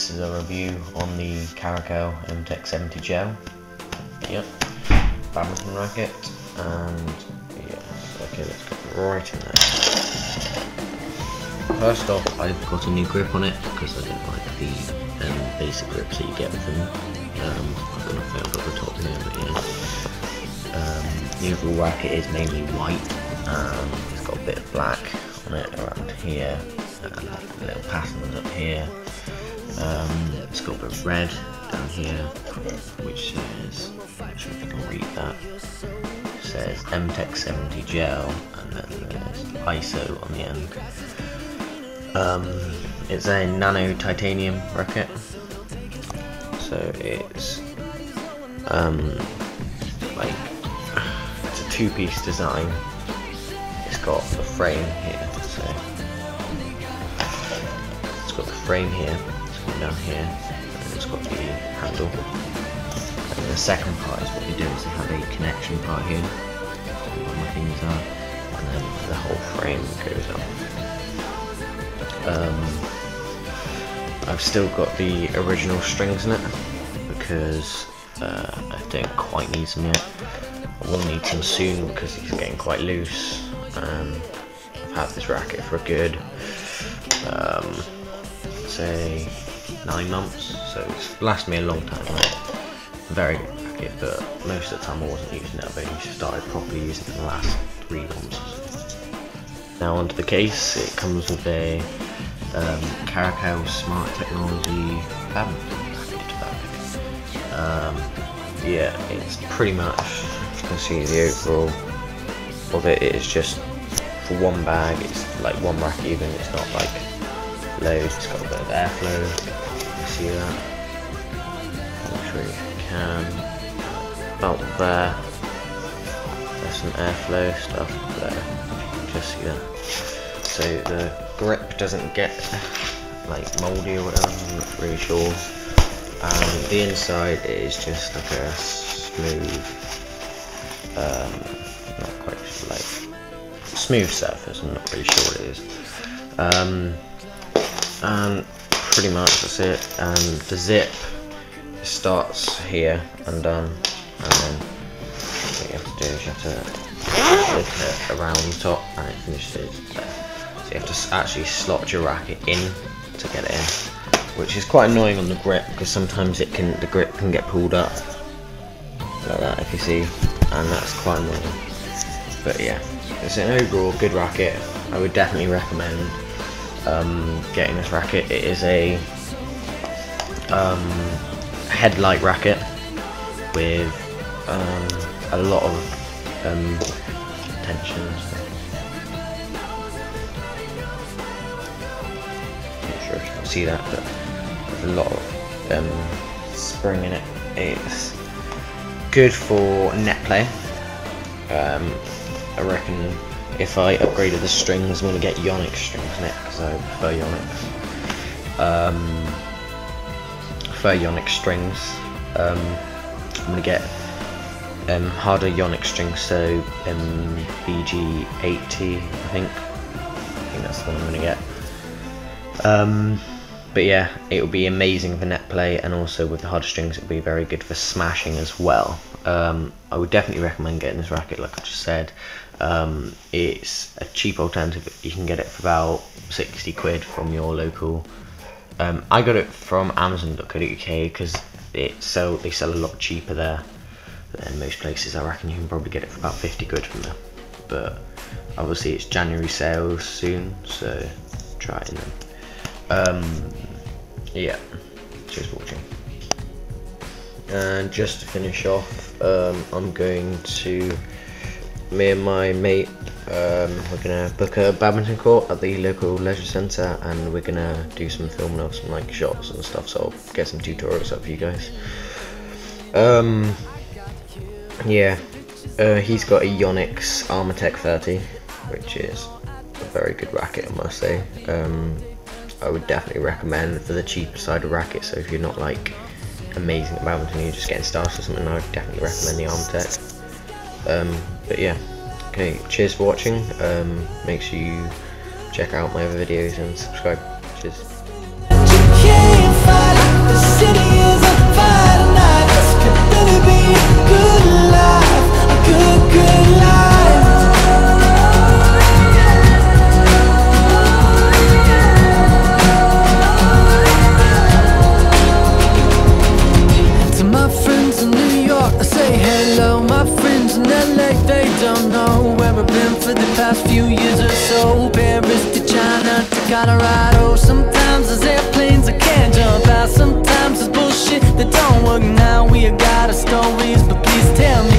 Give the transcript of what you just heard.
this is a review on the Karakel MTec 70 gel. Yep, badminton racket, and yeah, okay, let's go right in there. First off, I've got a new grip on it because I didn't like the um, basic grips that you get with them. Um, I don't know if I've the top here, but yeah. Um, the overall racket is mainly white. Um, it's got a bit of black on it around here, and little patterns up here. Um, it's got a bit red down here, which says, sure if you can read that. Says MTec 70 gel, and then there's ISO on the end. Um, it's a nano titanium racket, so it's um, like it's a two-piece design. It's got the frame here, so it's got the frame here, down here, and it's got the handle. And the second part is what they do is they have a connection part here, where my fingers are, and then the whole frame goes up. Um, I've still got the original strings in it because uh, I don't quite need them yet. I will need them soon because he's getting quite loose. Um, I've had this racket for a good, um, say, nine months, so it's lasted me a long time. Right? Very good racket, but most of the time I wasn't using it. I've only started properly using it in the last three months. Now onto the case, it comes with a um, Karakel Smart Technology racket. Um, yeah, it's pretty much, you can see the overall of it, it is just for one bag, it's like one racket even, it's not like loads, it's got a bit of airflow, you see that. I'm sure you can. About there, there's some airflow stuff there, just see that. So the grip doesn't get like mouldy or whatever, I'm not really sure. And the inside is just like a smooth, um, not quite like smooth surface. I'm not really sure what it is. Um, and pretty much that's it. And the zip starts here and done, and then what you have to do is you have to lift it around the top, and it finishes there. So you have to actually slot your racket in to get it in, which is quite annoying on the grip because sometimes it can the grip can get pulled up like that if you see, and that's quite annoying. But yeah, it's an overall good racket. I would definitely recommend um, getting this racket. It is a um, headlight racket with um, a lot of um, tension. Not sure if you can see that, but there's a lot of um, spring in it. It's good for net play. Um, I reckon if I upgraded the strings, I'm going to get Yonex strings in it because I prefer Yonex. Um, prefer Yonex strings. Um, I'm going to get um, harder Yonex strings, so um, BG80, I think. I think that's the one I'm going to get. Um, but yeah, it will be amazing for net play, and also with the harder strings, it will be very good for smashing as well. Um, I would definitely recommend getting this racket, like I just said. Um, it's a cheap alternative. You can get it for about 60 quid from your local. Um, I got it from Amazon.co.uk because it sell they sell a lot cheaper there than most places. I reckon you can probably get it for about 50 quid from there. But obviously it's January sales soon, so try it then. Um, yeah, cheers for watching. And just to finish off, um, I'm going to, me and my mate, um, we're gonna book a badminton court at the local leisure centre, and we're gonna do some filming of some like shots and stuff. So I'll get some tutorials up for you guys. Um, yeah, uh, he's got a Yonex Armortec 30, which is a very good racket, I must say. Um, I would definitely recommend for the cheaper side of racket. So if you're not like amazing at badminton, you're just getting started or something, I would definitely recommend the Armortec. Um, but yeah, okay, cheers for watching. Um, make sure you check out my other videos and subscribe. Cheers. last few years or so. Paris to China to Colorado. Sometimes there's airplanes I can't jump out. Sometimes there's bullshit that don't work. Now We got our stories, but please tell me